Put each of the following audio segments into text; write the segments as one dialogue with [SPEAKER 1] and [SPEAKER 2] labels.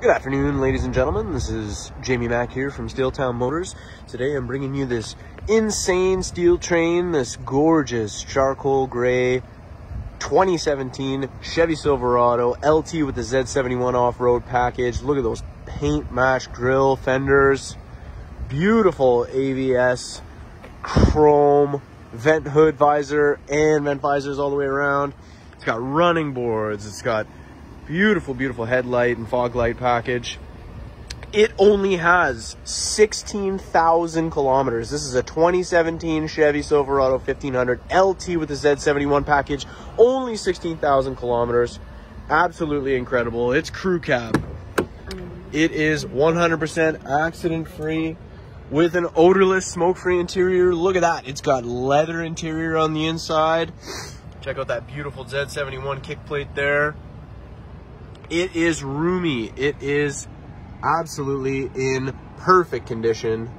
[SPEAKER 1] Good afternoon, ladies and gentlemen. This is Jamie Mack here from Steeltown Motors. Today I'm bringing you this insane steel train, this gorgeous charcoal gray 2017 Chevy Silverado LT with the Z71 off-road package. Look at those paint match grill fenders. Beautiful AVS chrome vent hood visor and vent visors all the way around. It's got running boards. It's got Beautiful, beautiful headlight and fog light package. It only has 16,000 kilometers. This is a 2017 Chevy Silverado 1500 LT with the Z71 package. Only 16,000 kilometers. Absolutely incredible. It's crew cab. It is 100% accident free with an odorless, smoke free interior. Look at that. It's got leather interior on the inside. Check out that beautiful Z71 kick plate there. It is roomy. It is absolutely in perfect condition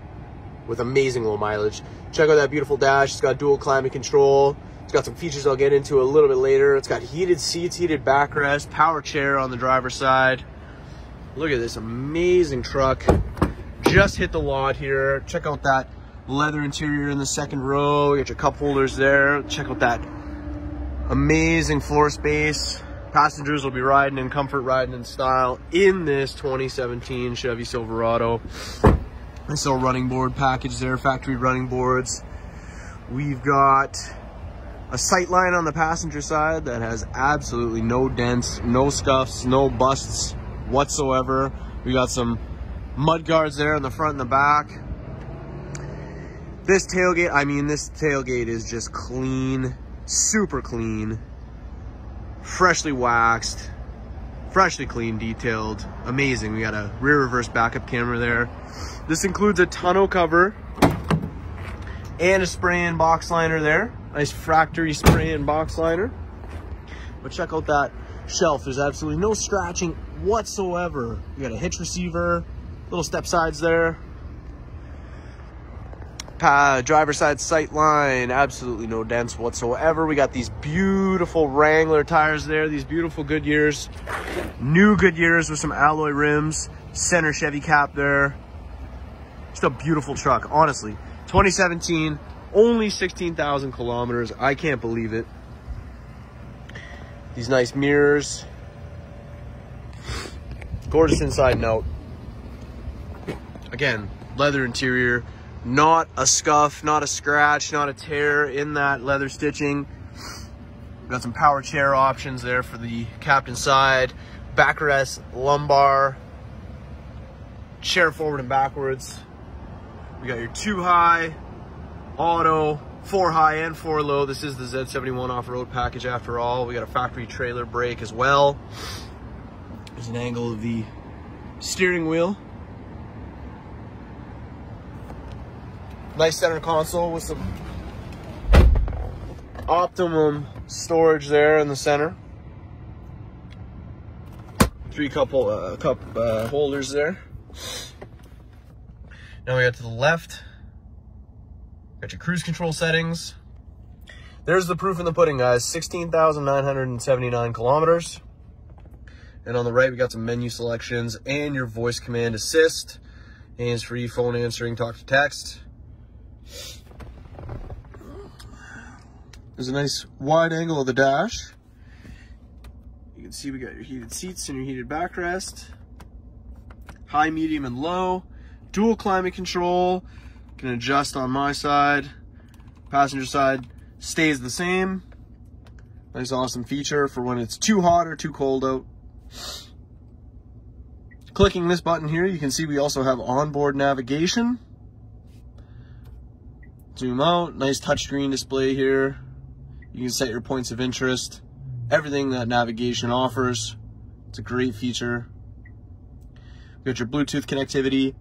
[SPEAKER 1] with amazing low mileage. Check out that beautiful dash. It's got dual climate control. It's got some features I'll get into a little bit later. It's got heated seats, heated backrest, power chair on the driver's side. Look at this amazing truck. Just hit the lot here. Check out that leather interior in the second row. You got your cup holders there. Check out that amazing floor space. Passengers will be riding in comfort, riding in style in this 2017 Chevy Silverado. Nice little running board package there, factory running boards. We've got a sight line on the passenger side that has absolutely no dents, no scuffs, no busts whatsoever. We got some mud guards there in the front and the back. This tailgate, I mean, this tailgate is just clean, super clean freshly waxed, freshly clean, detailed, amazing. We got a rear reverse backup camera there. This includes a tonneau cover and a spray-in box liner there. Nice factory spray-in box liner. But check out that shelf. There's absolutely no scratching whatsoever. You got a hitch receiver, little step sides there, uh, driver side sight line, absolutely no dents whatsoever. We got these beautiful Wrangler tires there, these beautiful Goodyears, new Goodyears with some alloy rims, center Chevy cap there. Just a beautiful truck, honestly. 2017, only 16,000 kilometers. I can't believe it. These nice mirrors. Gorgeous inside note. Again, leather interior not a scuff, not a scratch, not a tear in that leather stitching. We've got some power chair options there for the captain side, backrest, lumbar, chair forward and backwards. We got your two high, auto, four high and four low. This is the Z71 off-road package after all. We got a factory trailer brake as well. There's an angle of the steering wheel. Nice center console with some optimum storage there in the center. Three couple uh, cup uh, holders there. Now we got to the left. Got your cruise control settings. There's the proof in the pudding, guys. 16,979 kilometers. And on the right, we got some menu selections and your voice command assist. Hands-free phone answering, talk to text. There's a nice wide angle of the dash. You can see we got your heated seats and your heated backrest. High, medium, and low. Dual climate control. Can adjust on my side. Passenger side stays the same. Nice awesome feature for when it's too hot or too cold out. Clicking this button here, you can see we also have onboard navigation. Zoom out, nice touchscreen display here. You can set your points of interest, everything that navigation offers. It's a great feature. We got your Bluetooth connectivity.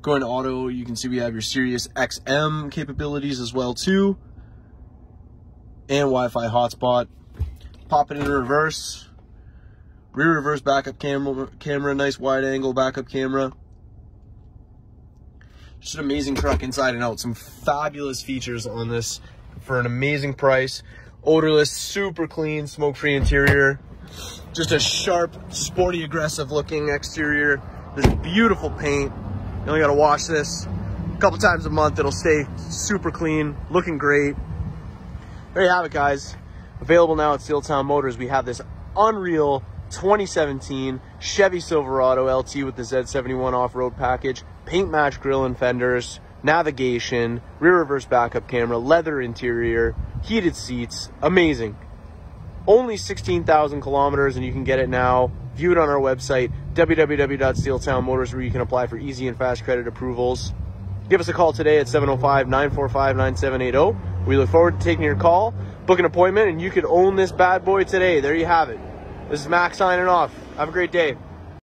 [SPEAKER 1] Going to auto, you can see we have your Sirius XM capabilities as well too. And Wi-Fi hotspot. Pop it into reverse. Rear reverse backup camera, camera, nice wide angle backup camera. Just an amazing truck inside and out. Some fabulous features on this for an amazing price. Odorless, super clean, smoke-free interior. Just a sharp, sporty, aggressive looking exterior. This beautiful paint. You only gotta wash this a couple times a month. It'll stay super clean, looking great. There you have it, guys. Available now at Steeltown Motors. We have this unreal 2017 Chevy Silverado LT with the Z71 off-road package, paint match grill and fenders, navigation, rear reverse backup camera, leather interior, heated seats, amazing. Only 16,000 kilometers and you can get it now. View it on our website, www.steeltownmotors, where you can apply for easy and fast credit approvals. Give us a call today at 705-945-9780. We look forward to taking your call, book an appointment, and you could own this bad boy today. There you have it. This is Max signing off. Have a great day.